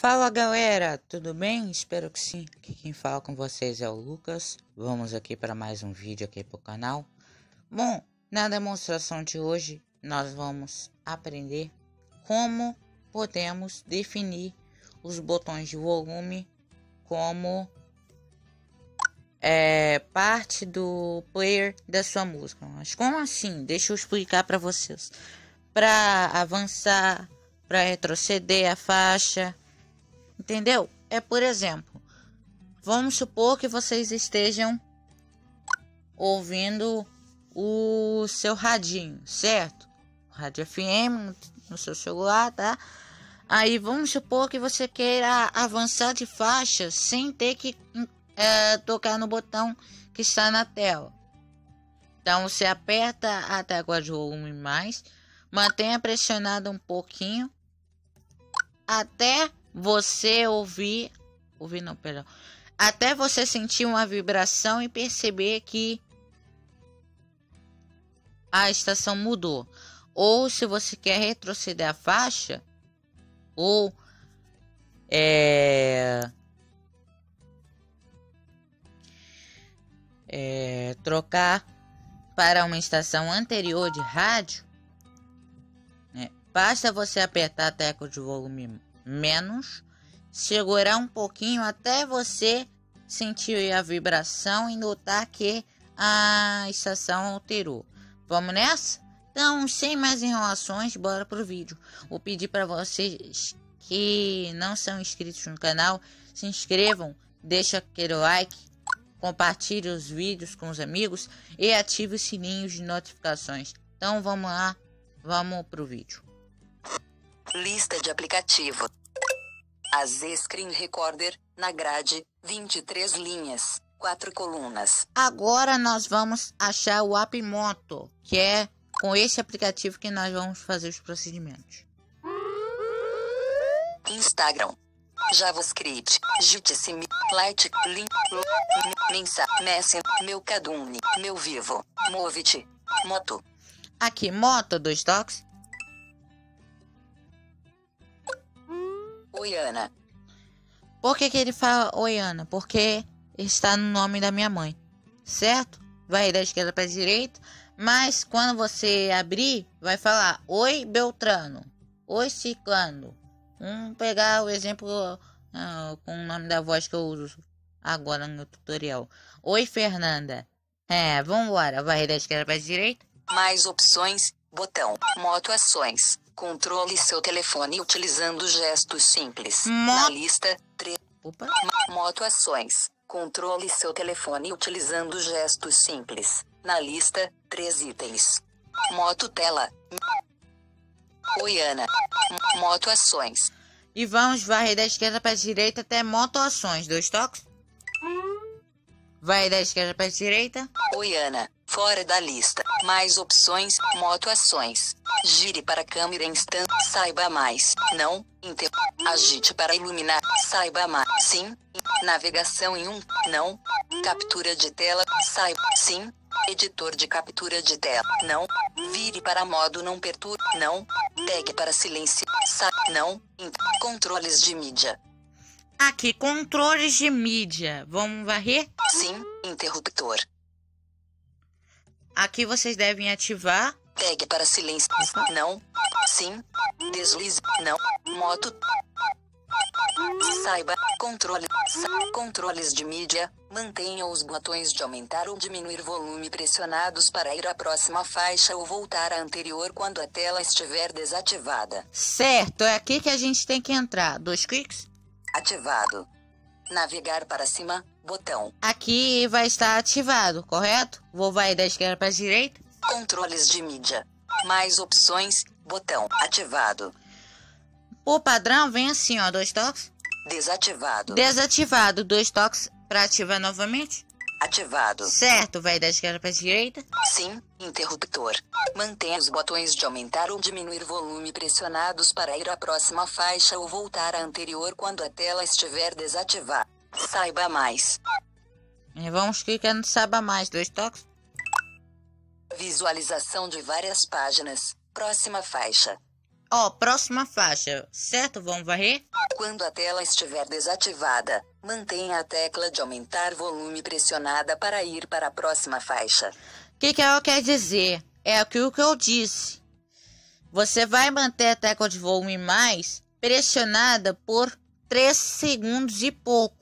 Fala galera, tudo bem? Espero que sim. Aqui quem fala com vocês é o Lucas. Vamos aqui para mais um vídeo aqui pro canal. Bom, na demonstração de hoje nós vamos aprender como podemos definir os botões de volume como é, parte do player da sua música. Mas como assim? Deixa eu explicar para vocês. Para avançar, para retroceder a faixa, Entendeu? É por exemplo, vamos supor que vocês estejam ouvindo o seu radinho, certo? Rádio FM no seu celular, tá? Aí vamos supor que você queira avançar de faixa sem ter que é, tocar no botão que está na tela. Então você aperta a tecla de volume mais, mantenha pressionado um pouquinho até você ouvir, ouvir não, perdão, até você sentir uma vibração e perceber que a estação mudou. Ou se você quer retroceder a faixa, ou é, é, trocar para uma estação anterior de rádio, né, basta você apertar a tecla de volume menos, segurar um pouquinho até você sentir a vibração e notar que a estação alterou. Vamos nessa? Então, sem mais enrolações, bora pro vídeo. Vou pedir para vocês que não são inscritos no canal, se inscrevam, deixa aquele like, compartilhe os vídeos com os amigos e ative os sininhos de notificações. Então vamos lá, vamos pro vídeo. Lista de aplicativo. A Z Screen Recorder, na grade, 23 linhas, 4 colunas. Agora nós vamos achar o App Moto, que é com esse aplicativo que nós vamos fazer os procedimentos. Instagram. JavaScript, Jitsi, Light, Link, Mensa, Messi, Meu Cadune, Meu Vivo, Movit, Moto. Aqui, Moto, dois toques. Oiana. Por que, que ele fala Oiana? Porque está no nome da minha mãe, certo? Vai da esquerda para a direita, mas quando você abrir, vai falar Oi Beltrano, Oi Ciclano. Vamos pegar o exemplo uh, com o nome da voz que eu uso agora no tutorial. Oi Fernanda. É, vambora. Vai da esquerda para a direita. Mais opções, botão, moto ações. Controle seu telefone utilizando gestos simples. Mo Na lista, 3. Opa. Moto ações. Controle seu telefone utilizando gestos simples. Na lista, 3 itens. Moto tela. Oiana. Moto ações. E vamos varrer da esquerda para a direita até moto ações. Dois toques. Vai da esquerda para a direita. Oiana. Fora da lista. Mais opções. Moto ações. Gire para câmera instant. Saiba mais. Não. Inter. Agite para iluminar. Saiba mais. Sim. Navegação em um. Não. Captura de tela. Saiba. Sim. Editor de captura de tela. Não. Vire para modo não perturbe. Não. Pegue para silêncio. Sa não. Inter. Controles de mídia. Aqui, controles de mídia. Vamos varrer? Sim. Interruptor. Aqui vocês devem ativar. Pegue para silêncio. Não. Sim. Deslize. Não. Moto. Saiba. Controle. Sa controles de mídia. Mantenha os botões de aumentar ou diminuir volume pressionados para ir à próxima faixa ou voltar à anterior quando a tela estiver desativada. Certo, é aqui que a gente tem que entrar. Dois cliques. Ativado. Navegar para cima, botão. Aqui vai estar ativado, correto? Vou vai da esquerda para a direita. Controles de mídia. Mais opções, botão. Ativado. Por padrão, vem assim, ó, dois toques. Desativado. Desativado, dois toques para ativar novamente. Ativado. Certo, vai da esquerda para a direita. Sim, interruptor. Mantenha os botões de aumentar ou diminuir volume pressionados para ir à próxima faixa ou voltar à anterior quando a tela estiver desativada. Saiba mais. E vamos clicar no Saiba Mais, dois toques. Visualização de várias páginas. Próxima faixa. Ó, próxima faixa, certo? Vamos varrer? Quando a tela estiver desativada, mantenha a tecla de aumentar volume pressionada para ir para a próxima faixa. O que, que ela quer dizer? É aquilo que eu disse. Você vai manter a tecla de volume mais pressionada por 3 segundos e pouco,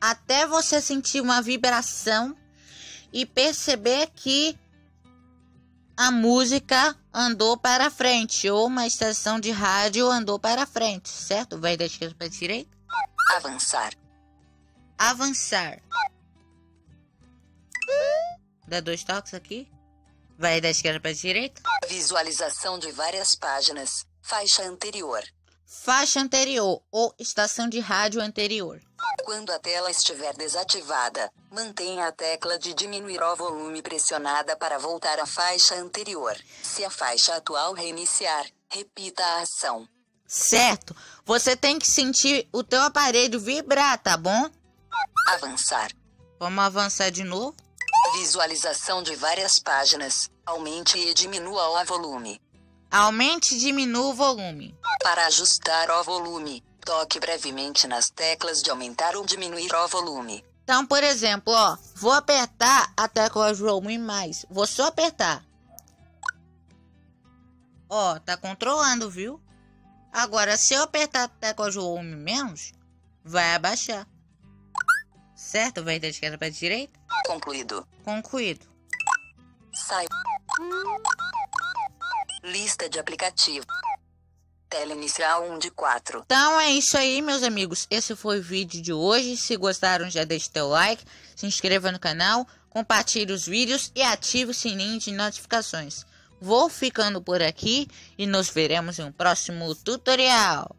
até você sentir uma vibração e perceber que a música andou para frente, ou uma estação de rádio andou para frente, certo? Vai da esquerda para a direita? Avançar. Avançar. Dá dois toques aqui. Vai da esquerda para a direita? Visualização de várias páginas. Faixa anterior. Faixa anterior ou estação de rádio anterior. Quando a tela estiver desativada, mantenha a tecla de diminuir o volume pressionada para voltar à faixa anterior. Se a faixa atual reiniciar, repita a ação. Certo. Você tem que sentir o teu aparelho vibrar, tá bom? Avançar. Vamos avançar de novo? Visualização de várias páginas. Aumente e diminua o volume. Aumente e diminua o volume. Para ajustar o volume, toque brevemente nas teclas de aumentar ou diminuir o volume. Então, por exemplo, ó, vou apertar a tecla volume mais. Vou só apertar. Ó, tá controlando, viu? Agora, se eu apertar a tecla volume menos, vai abaixar. Certo? Vai da esquerda para direita? Concluído. Concluído. Sai. Lista de aplicativo. Tela inicial 1 de 4. Então é isso aí, meus amigos. Esse foi o vídeo de hoje. Se gostaram, já deixe seu like, se inscreva no canal, compartilhe os vídeos e ative o sininho de notificações. Vou ficando por aqui e nos veremos em um próximo tutorial.